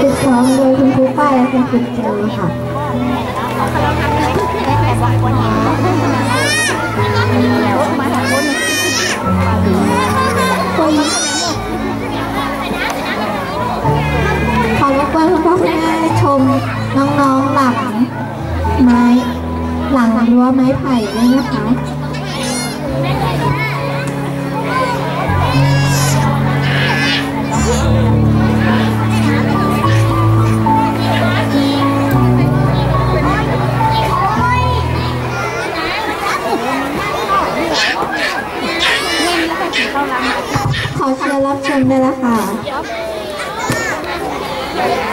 ฝึกซ้อมโดยคุณครูป้ายและคุณครูเจอค่ะขอรบกวนคุณพ่อคุณแม่ชมน้องๆหลังไม้หลังรั้วไม้ไผ่ด้วยนะคะ รับชมได้แล้วค่